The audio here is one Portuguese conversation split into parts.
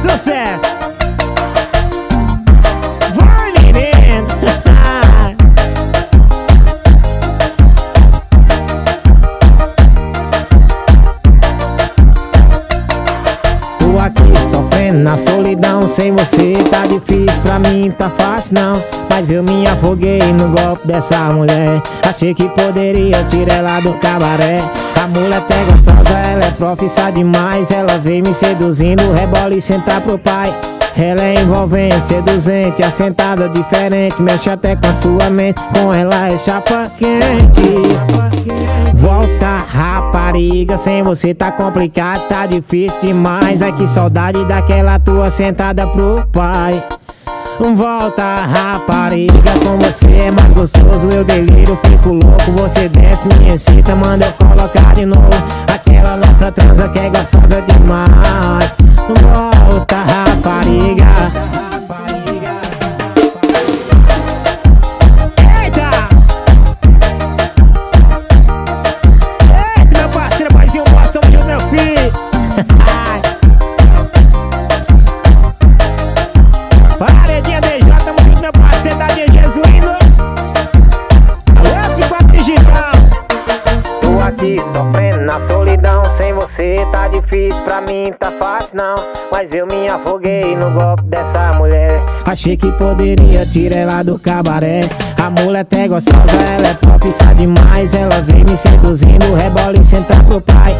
Sucesso! Vai, menino! Tô aqui sofrendo na solidão Sem você tá difícil, pra mim tá fácil não Mas eu me afoguei no golpe dessa mulher Achei que poderia tirar ela do cabaré A mulher até gostosa é profissa demais Ela vem me seduzindo, rebola e sentar pro pai. Ela é envolvente, seduzente, assentada diferente Mexe até com a sua mente, com ela é chapa quente. Volta rapariga, sem você tá complicado, tá difícil demais. Ai que saudade daquela tua sentada pro pai Volta rapariga, com você é mais gostoso Eu deliro, fico louco, você desce, me excita Manda eu colocar de novo Aquela nossa transa que é gostosa demais difícil, pra mim tá fácil não. Mas eu me afoguei no golpe dessa mulher. Achei que poderia tirar ela do cabaré. A mulher até gostosa, ela é profissa demais. Ela vem me seduzindo, rebola e senta pro pai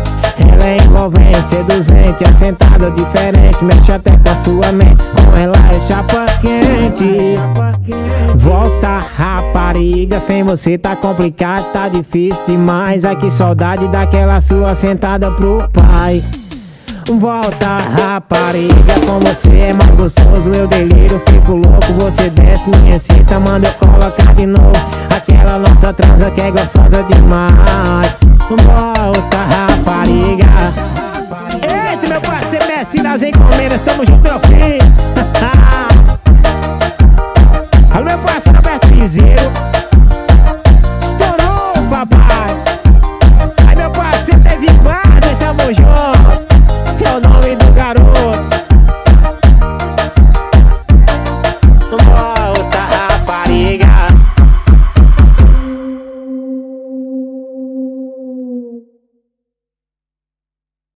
Envolvente, seduzente, assentada diferente Mexe até com a sua mente, com ela é chapa quente. Volta rapariga, sem você tá complicado, tá difícil demais. Ai que saudade daquela sua sentada pro pai. Volta rapariga, com você é mais gostoso Eu deliro, fico louco, você desce, me excita Manda eu colocar de novo. Aquela nossa transa que é gostosa demais. Volta rapariga meu parceiro Messi nas encomendas, tamo junto, meu filho. Alô, meu parceiro Alberto Piseiro. Estourou, papai. Aí meu parceiro David Guarda, tamo junto.